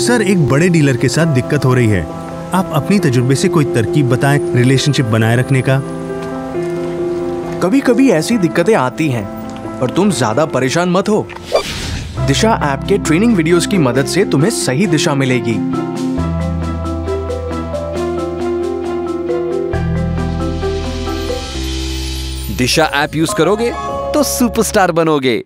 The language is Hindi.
सर, एक बड़े डीलर के साथ दिक्कत हो रही है। आप अपनी तजुर्बे से कोई तरकीब बताएँ रिलेशनशिप बनाए रखने का? कभी कभी ऐसी दिक्कतें आती हैं, पर तुम ज़्यादा परेशान मत हो। दिशा ऐप के ट्रेनिंग वीडियोस की मदद से तुम्हें सही दिशा मिलेगी। दिशा ऐप यूज़ करोगे तो सुपरस्टार बनोगे।